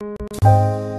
you